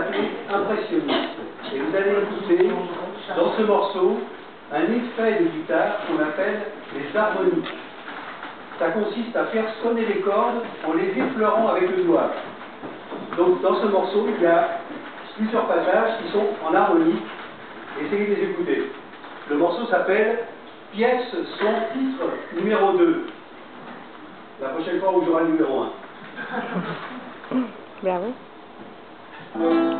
on impressionniste. Et vous allez écouter dans ce morceau un effet de guitare qu'on appelle les harmoniques. Ça consiste à faire sonner les cordes en les effleurant avec le doigt. Donc dans ce morceau, il y a plusieurs passages qui sont en harmonique. Essayez de les écouter. Le morceau s'appelle Pièce son titre numéro 2. La prochaine fois où j'aurai le numéro 1. Música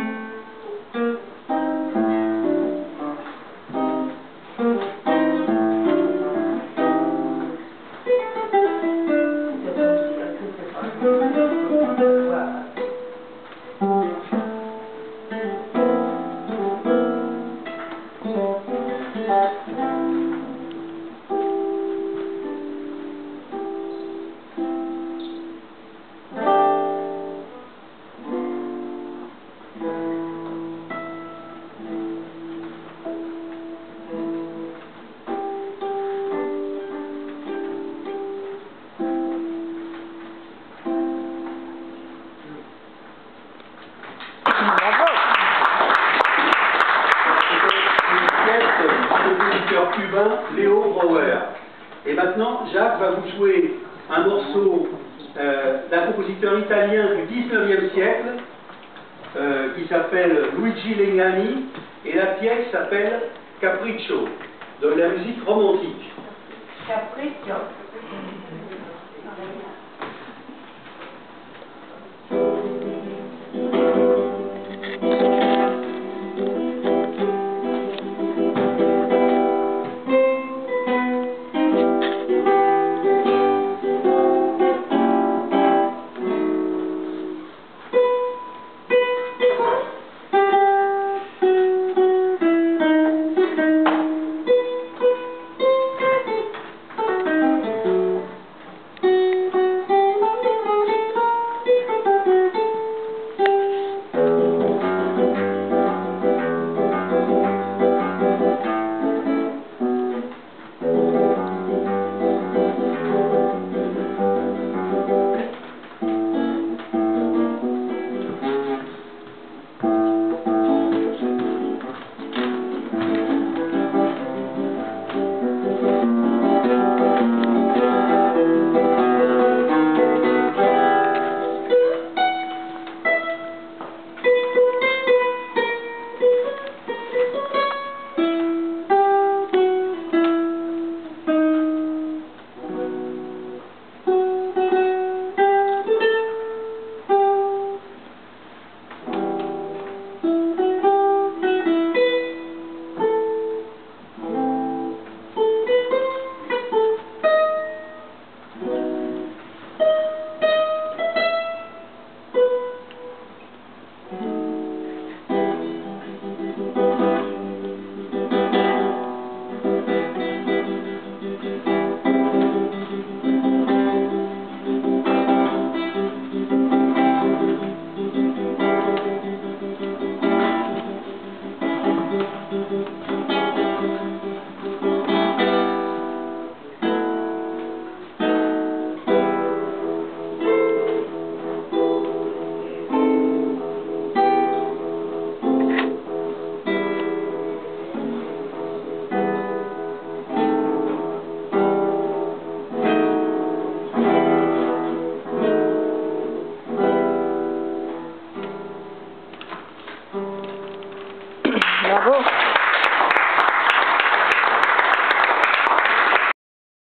Jacques va vous jouer un morceau euh, d'un compositeur italien du 19e siècle euh, qui s'appelle Luigi Legnani et la pièce s'appelle Capriccio, de la musique romantique. Capriccio.